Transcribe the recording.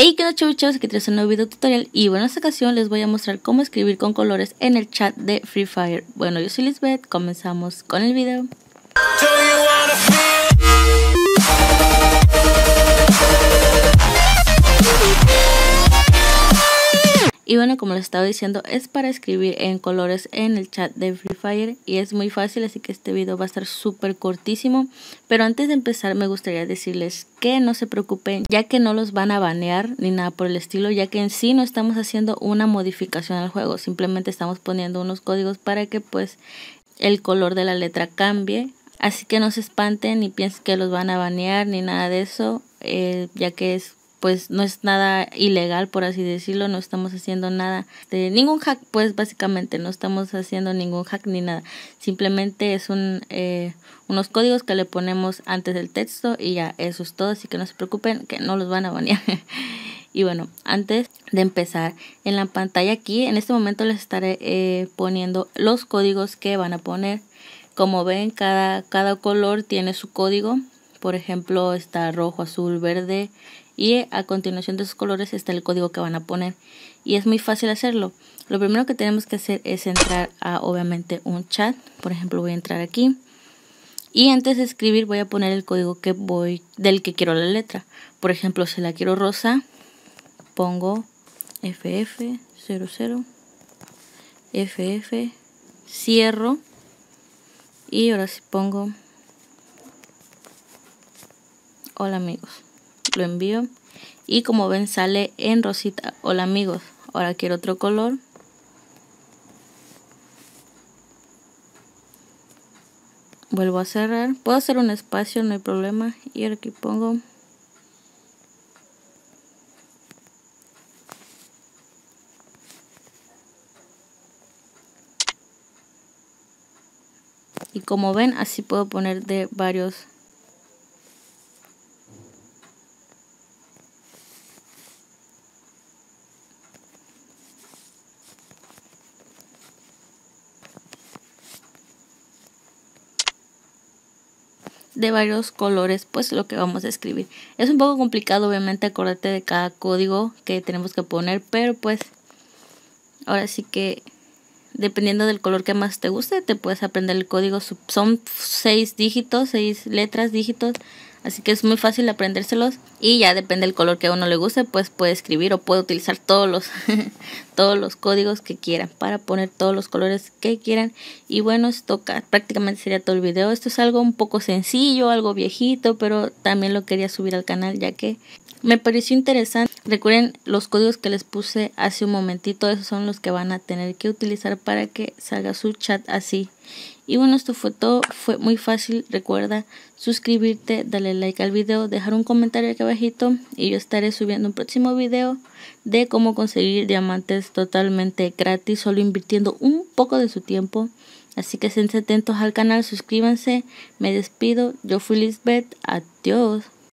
Hey, que chavos chavos, aquí traes un nuevo video tutorial y bueno, en esta ocasión les voy a mostrar cómo escribir con colores en el chat de Free Fire. Bueno, yo soy Lisbeth, comenzamos con el video. Bueno, como les estaba diciendo, es para escribir en colores en el chat de Free Fire y es muy fácil, así que este video va a estar súper cortísimo. Pero antes de empezar me gustaría decirles que no se preocupen, ya que no los van a banear ni nada por el estilo, ya que en sí no estamos haciendo una modificación al juego, simplemente estamos poniendo unos códigos para que pues el color de la letra cambie. Así que no se espanten ni piensen que los van a banear ni nada de eso, eh, ya que es pues no es nada ilegal por así decirlo, no estamos haciendo nada de ningún hack, pues básicamente no estamos haciendo ningún hack ni nada, simplemente es un eh, unos códigos que le ponemos antes del texto y ya eso es todo, así que no se preocupen que no los van a banear. y bueno, antes de empezar en la pantalla aquí, en este momento les estaré eh, poniendo los códigos que van a poner. Como ven, cada, cada color tiene su código. Por ejemplo, está rojo, azul, verde y a continuación de esos colores está el código que van a poner. Y es muy fácil hacerlo. Lo primero que tenemos que hacer es entrar a obviamente un chat, por ejemplo voy a entrar aquí. Y antes de escribir voy a poner el código que voy del que quiero la letra. Por ejemplo, si la quiero rosa, pongo FF00 FF cierro. Y ahora sí pongo hola amigos. Lo envío. Y como ven sale en rosita. Hola amigos. Ahora quiero otro color. Vuelvo a cerrar. Puedo hacer un espacio no hay problema. Y aquí pongo y como ven así puedo poner de varios de varios colores pues lo que vamos a escribir. Es un poco complicado obviamente acordarte de cada código que tenemos que poner pero pues ahora sí que dependiendo del color que más te guste te puedes aprender el código son seis dígitos seis letras dígitos Así que es muy fácil aprendérselos y ya depende del color que a uno le guste, pues puede escribir o puede utilizar todos los todos los códigos que quieran para poner todos los colores que quieran. Y bueno, esto prácticamente sería todo el video. Esto es algo un poco sencillo, algo viejito, pero también lo quería subir al canal ya que me pareció interesante. Recuerden los códigos que les puse hace un momentito, esos son los que van a tener que utilizar para que salga su chat así. Y bueno, esto fue todo, fue muy fácil. Recuerda suscribirte, darle like al video, dejar un comentario aquí abajito y yo estaré subiendo un próximo video de cómo conseguir diamantes totalmente gratis, solo invirtiendo un poco de su tiempo. Así que estén atentos al canal, suscríbanse, me despido, yo fui Lisbeth, adiós.